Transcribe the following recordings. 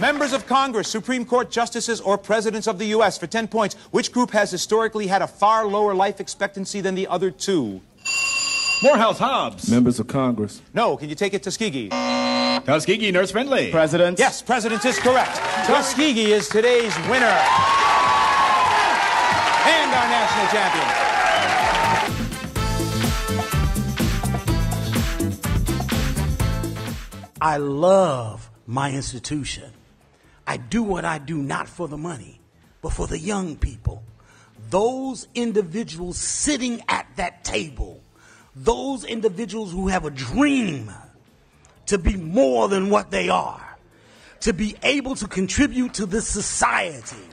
Members of Congress, Supreme Court justices, or presidents of the U.S. For 10 points, which group has historically had a far lower life expectancy than the other two? Morehouse Hobbs. Members of Congress. No. Can you take it, Tuskegee? Tuskegee, Nurse Friendly. Presidents. Yes, presidents is correct. Tuskegee is today's winner. And our national champion. I love my institution. I do what I do not for the money, but for the young people. Those individuals sitting at that table, those individuals who have a dream to be more than what they are, to be able to contribute to this society.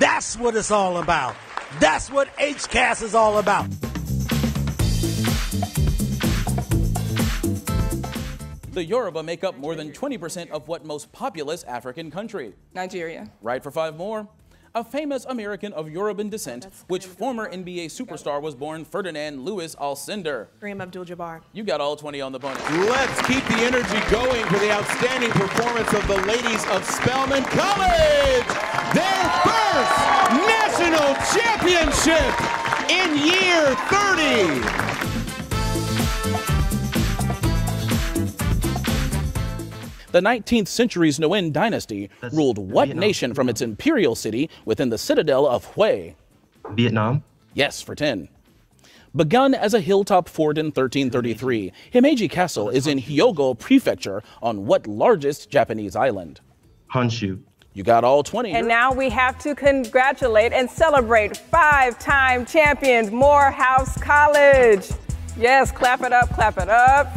That's what it's all about. That's what HCAS is all about. The Yoruba make up more than 20% of what most populous African country? Nigeria. Right for five more. A famous American of Yoruban descent, which former NBA superstar was born Ferdinand Louis Alcindor. Kareem Abdul-Jabbar. You got all 20 on the bonus. Let's keep the energy going for the outstanding performance of the ladies of Spelman College. Their first national championship in year 30. The 19th century's Nguyen dynasty ruled what nation from its imperial city within the citadel of Hue? Vietnam. Yes, for 10. Begun as a hilltop fort in 1333, Himeji Castle is in Hyogo Prefecture on what largest Japanese island? Honshu. You got all 20. And now we have to congratulate and celebrate five-time champions Morehouse College. Yes, clap it up, clap it up.